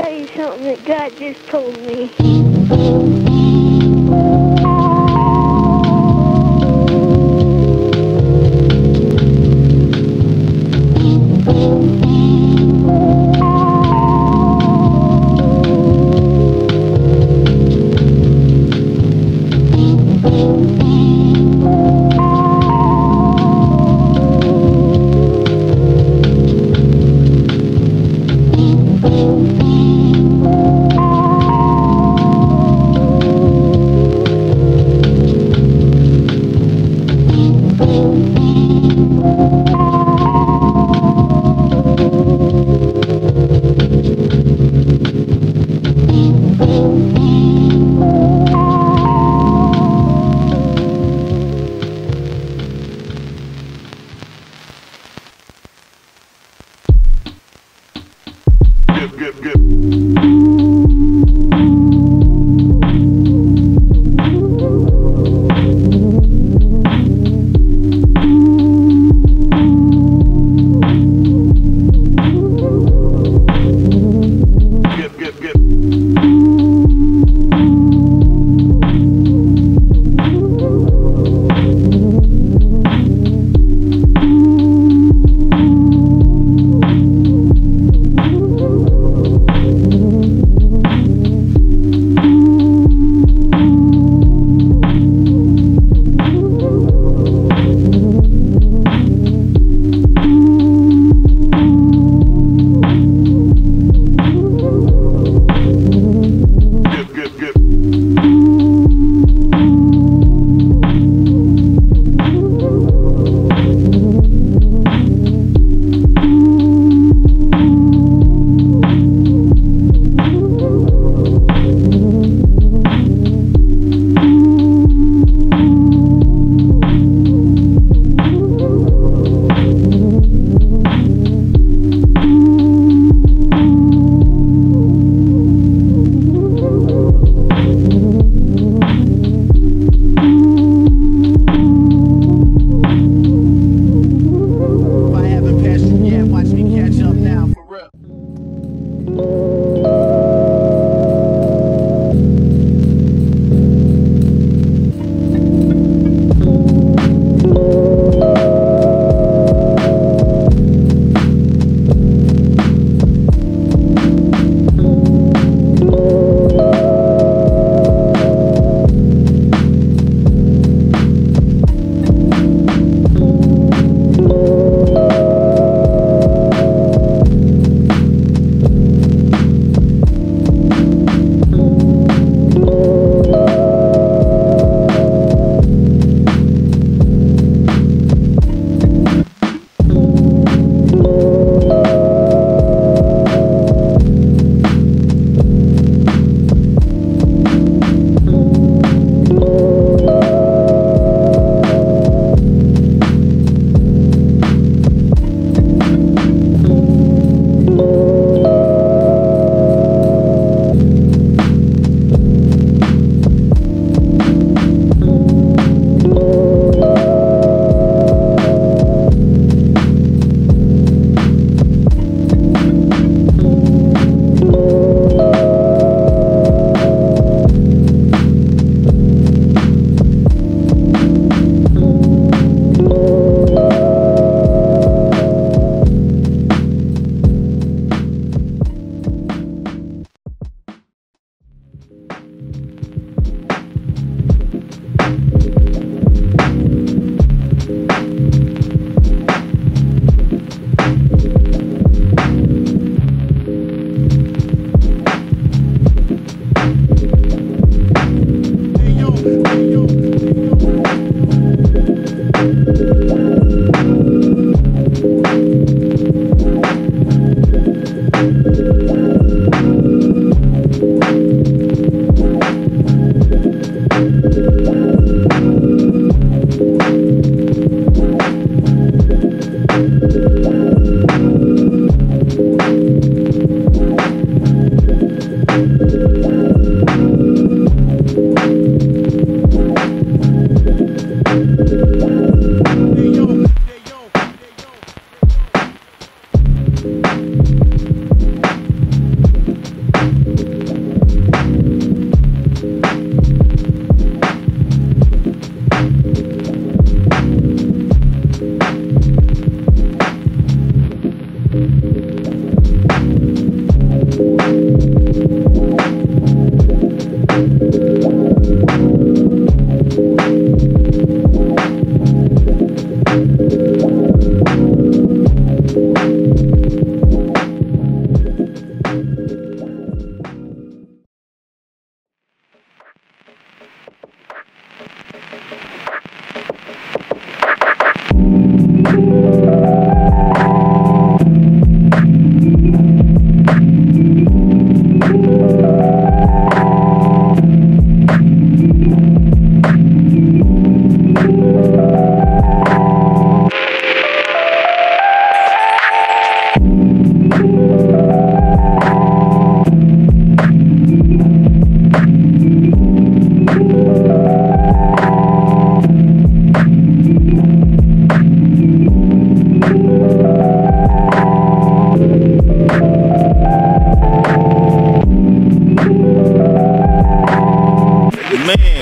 tell you something that God just told me. get, get. Man.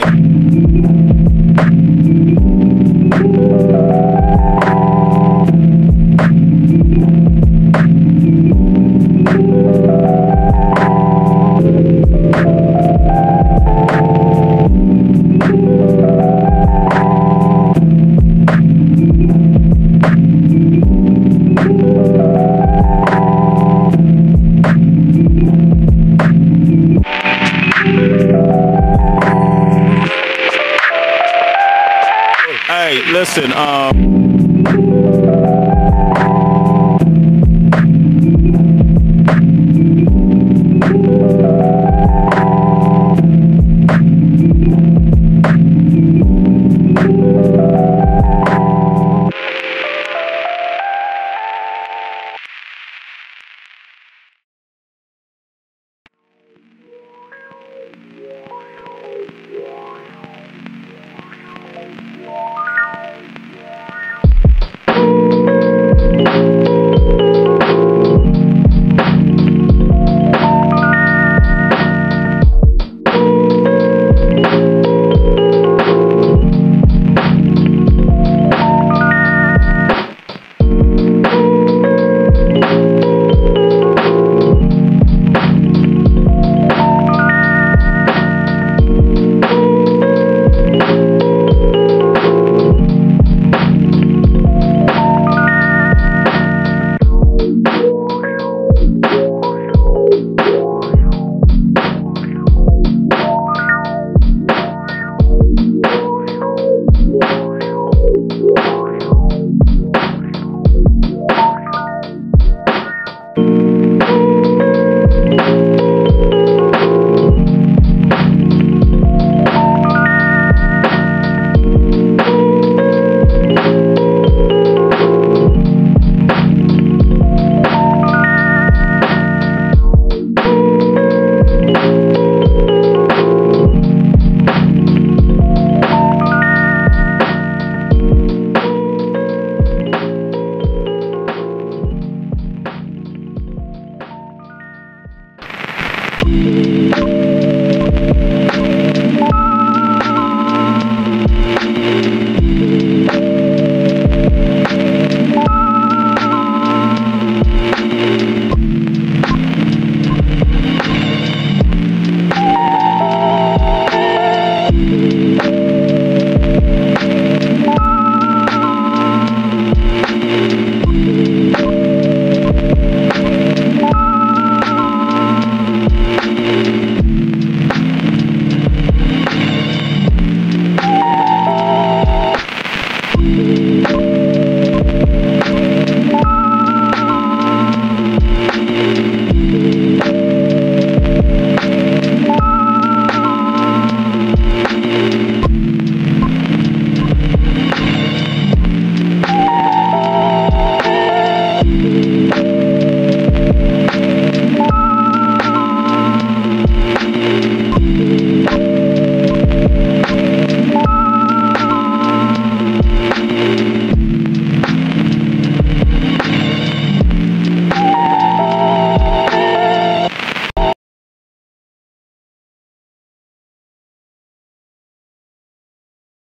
Listen, um.